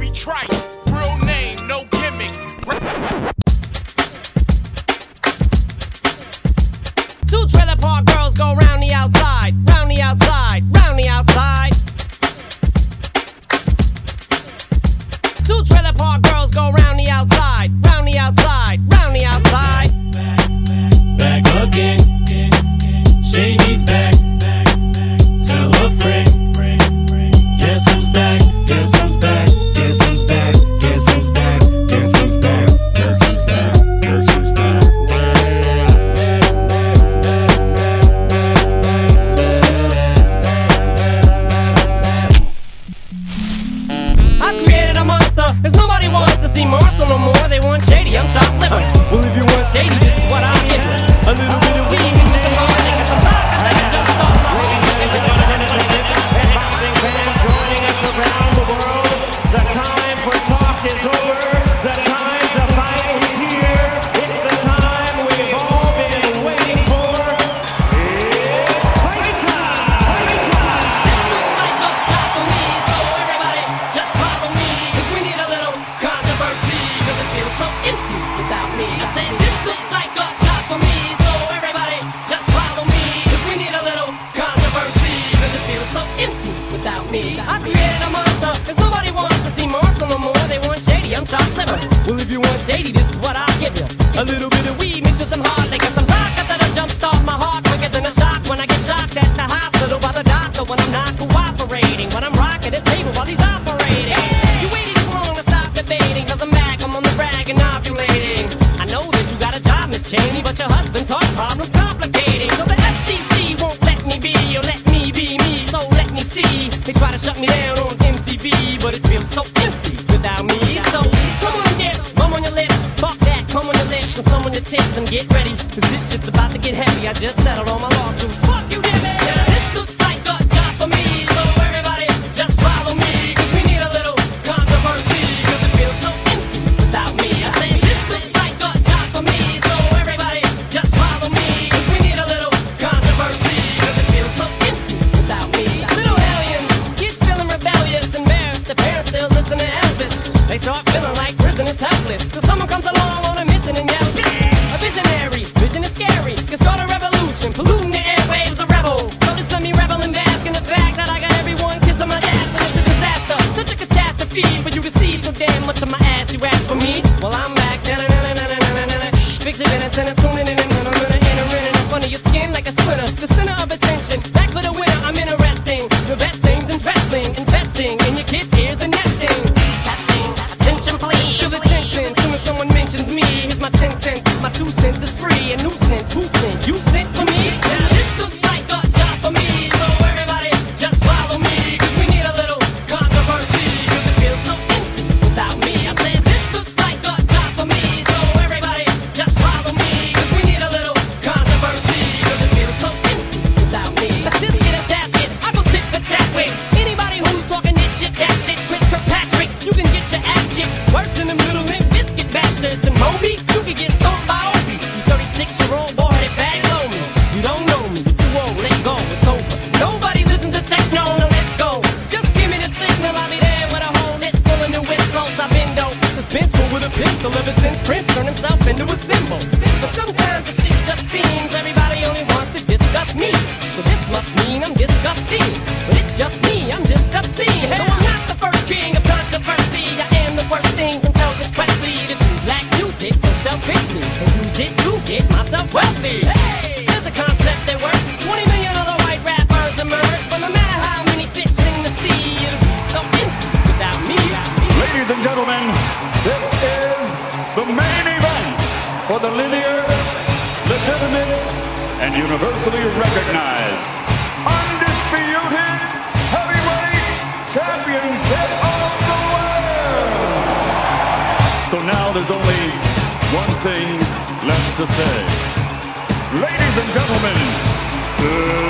We try. shady. me. I created a monster, cause nobody wants to see Marshall no more. They want shady, I'm chopped liver. Well, if you want shady, this is what I'll give you. A little bit of weed mixed with some They try to shut me down on MTV, but it feels so empty without me. So come on and dip, mum on your lips, fuck that, come on your lips, and some on your tits, and get ready, cause this shit's about to get heavy. I just settled all my lawsuits. Fuck you, damn it! and I'm tuning in and I'm gonna enter up under your skin like a splinter. The center Says Moby, you can get stumped by Obie. You 36 year old boy, that fat on me. You don't know me, you're too old, let go, it's over. Nobody listen to techno, now let's go. Just give me the signal, I'll be there with a whole list full of new insults. I've been dope, suspenseful with a pencil ever since Prince turned himself into a get myself wealthy. Hey! There's a concept that works. 20 million other white rappers emerge, but no matter how many fish in the sea, it'll be without me. Ladies and gentlemen, this is the main event for the linear, legitimate, and universally recognized undisputed heavyweight championship of the world. So now there's only one thing to say. Ladies and gentlemen,